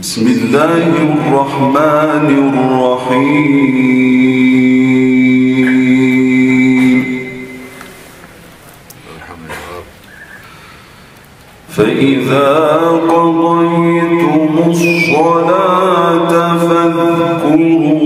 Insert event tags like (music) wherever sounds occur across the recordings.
بسم الله الرحمن الرحيم. فإذا قضيتم الصلاة فاذكروا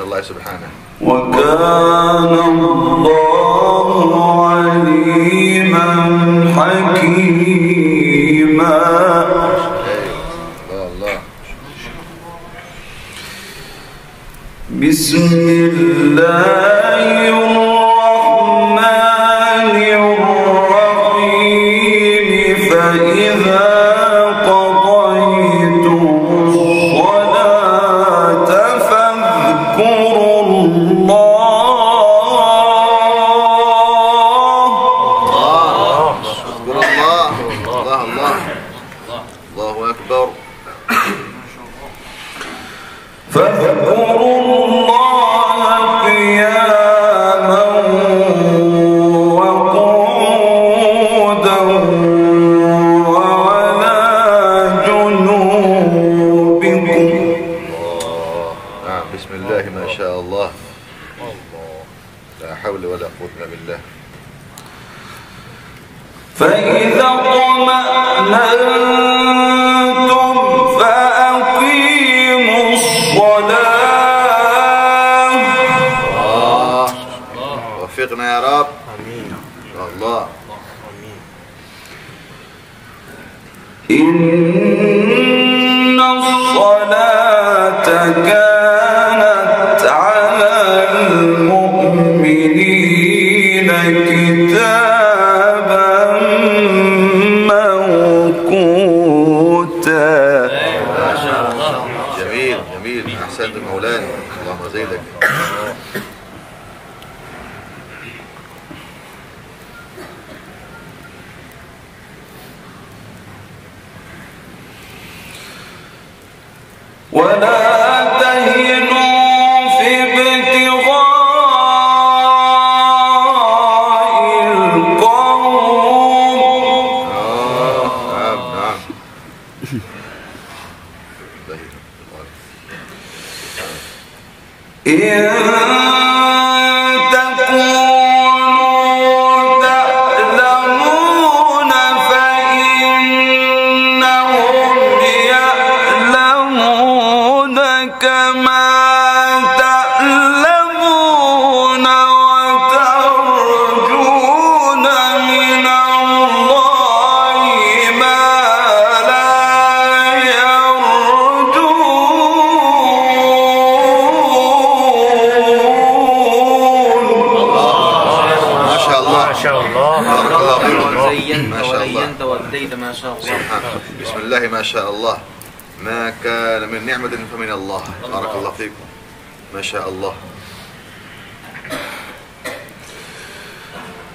من الله سبحانه. وكان الله عليما حكيما. بسم الله. Thank you. ولا الله ما شاء الله. ما كان من نعمة فمن الله. بارك الله فيكم ما شاء الله.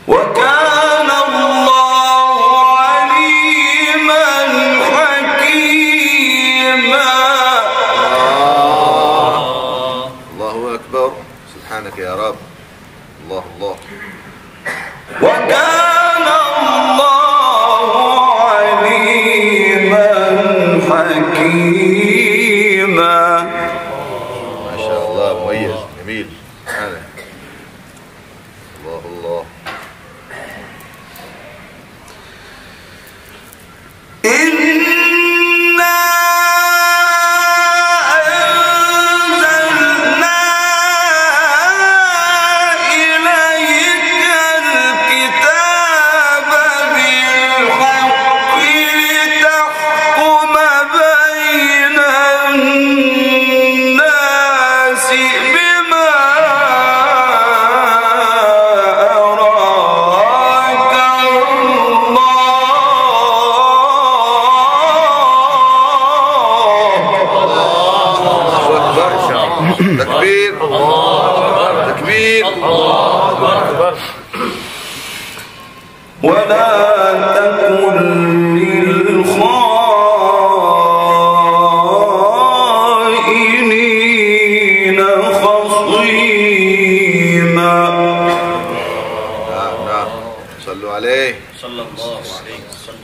وكان الله عليما حكيما. الله أكبر. سبحانك يا رب. الله الله. شاء الله مميز. جميل. سبحانك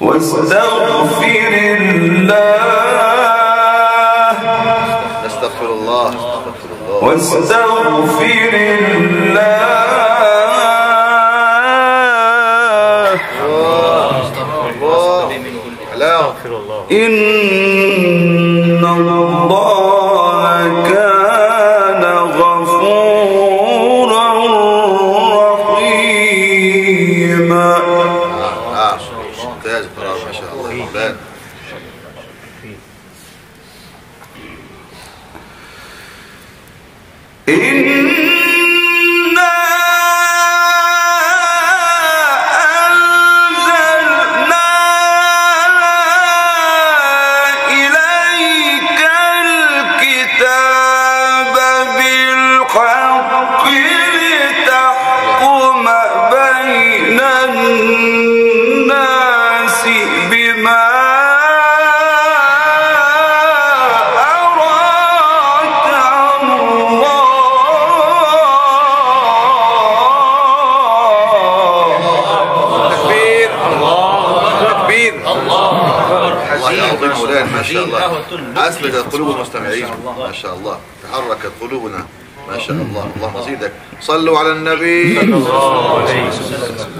واستغفر الله. نستغفر الله. نستغفر الله. واستغفر الله. الله. حلاوة إن كان يعظم مولانا ما شاء الله. أسلكت قلوب المستمعين. ما شاء الله. تحركت قلوبنا. ما شاء الله. اللهم زيدك صلوا على النبي.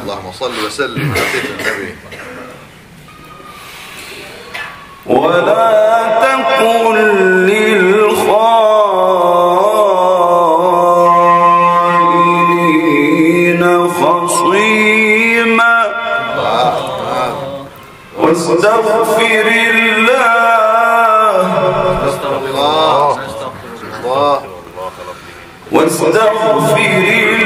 اللهم صل وسلم على سيدنا النبي. ولا تكن للخائنين خصيما. واستغفر واستغفر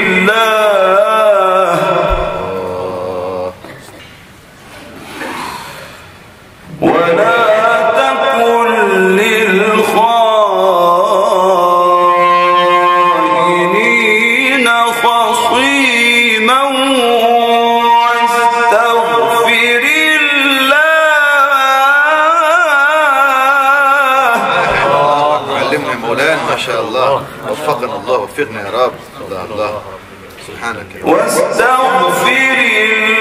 سبحانك. واستغفر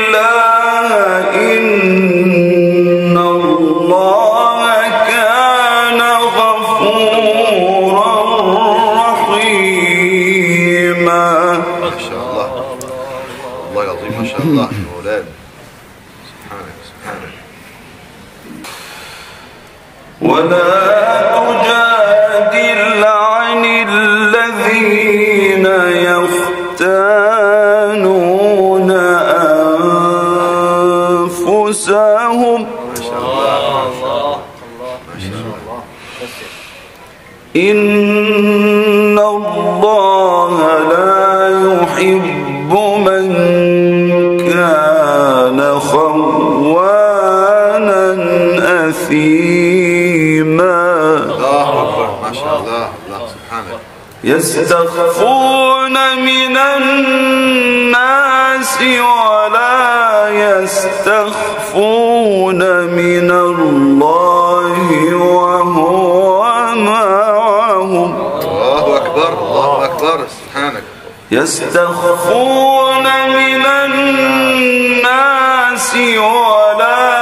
الله أنفسهم. إن الله لا يحب من كان خوانا أثيما. الله الله الله يستخفون من الناس ولا يستخفون من الله وهو معهم الله أكبر الله أكبر سبحانك. يستخفون من الناس ولا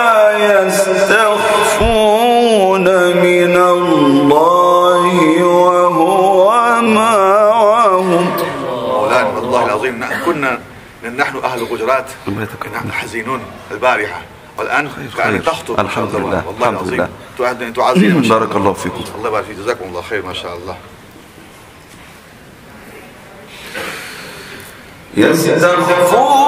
نحن أهل الغجرات نحن حزينون البارحة والآن يعني خير. تخطب الحمد. لله. والله الحمد العظيم لله. تعد- ما شاء بارك الله فيكم الله يبارك فيك جزاكم الله خير ما شاء الله يستخفون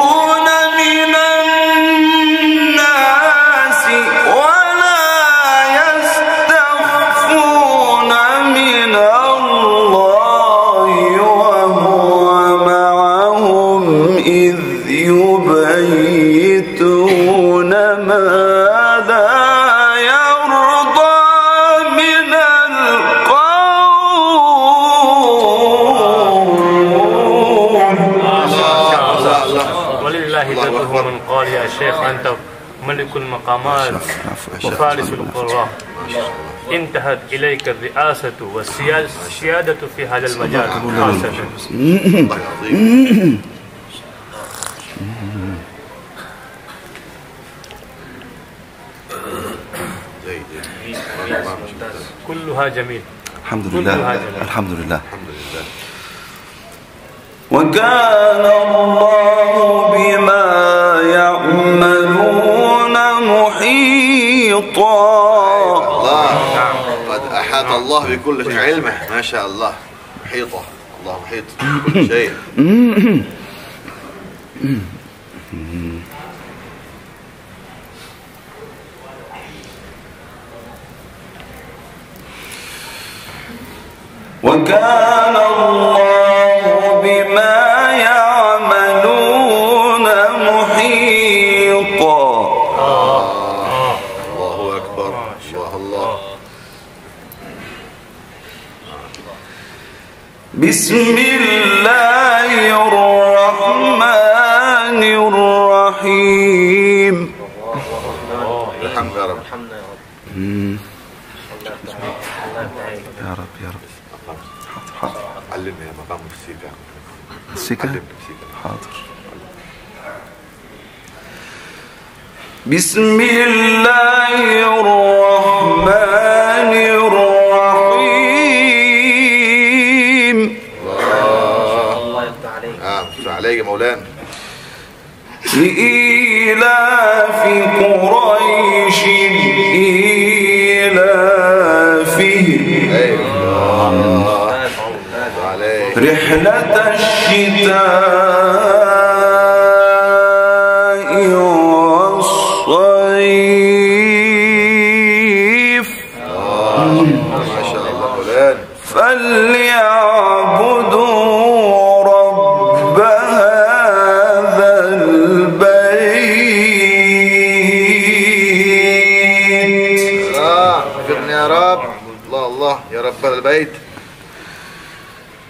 يبيتون ما لا يرضى من القول؟ ولله أكبر. من قال يا شيخ أنت ملك المقامات وفارس القراء. انتهت إليك الرئاسة والسيادة في هذا المجال. خاصة الله العظيم جيد جيد. كلها جميل. الحمد كل لله. هذا. الحمد لله. الحمد لله. وكان الله بما يعملون محيطا. الله قد أحاط الله بكل شيء. علمه ما شاء الله. محيطه. الله محيط. بكل شيء. (laughs) وكان الله بما يعملون محيطا. الله أكبر. الله الله. بسم الله الرحمن الرحيم. الحمد يا رب يا رب يا رب. حاضر حاضر. علمني يا مقام السيكا السكة علمني السيكا حاضر بسم الله الرحمن الرحيم. الله يفتح عليك. آه شو علي يا مولانا. لإيلاف قريش رحلة الشتاء والصيف. ما شاء الله فليعبدوا رب هذا البيت. اغفرني يا رب. الله الله يا رب البيت.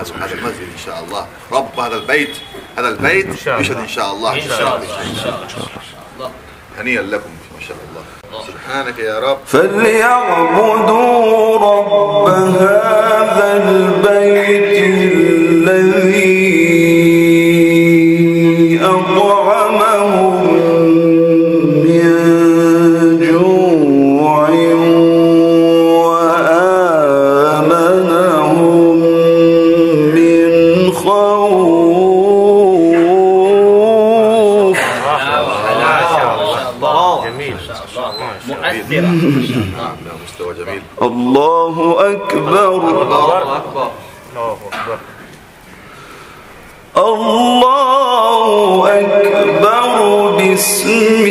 يشهد هذا المسجد إن شاء الله. رب هذا البيت هذا البيت شاء الله. يشهد إن شاء الله. إن شاء الله. إن شاء الله. هنيئا لكم ما شاء الله. سبحانك يا رب. فليعبدوا أكبر. الله أكبر. الله أكبر. الله أكبر بسم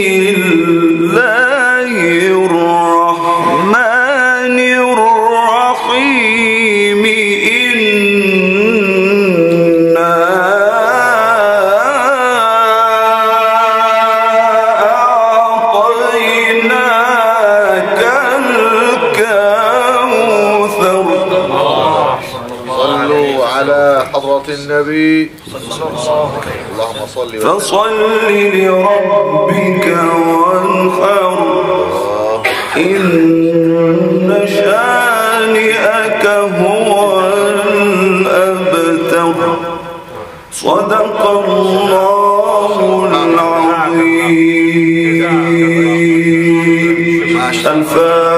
على حضرة النبي اللهم صل وسلم. فصل لربك وانحر. إن شانئك هو الأبتر. صدق الله العظيم. الفاتحة.